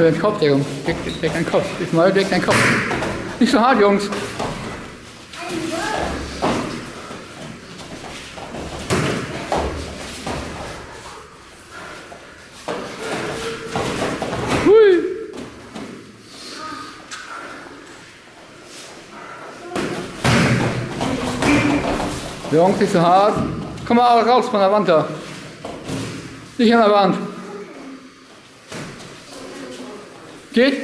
für den Kopf, Jungs. Direkt, direkt den Kopf. Ich mal direkt den Kopf. Nicht so hart, Jungs. Jungs, nicht so hart. Komm mal raus von der Wand da. Nicht an der Wand. ठीक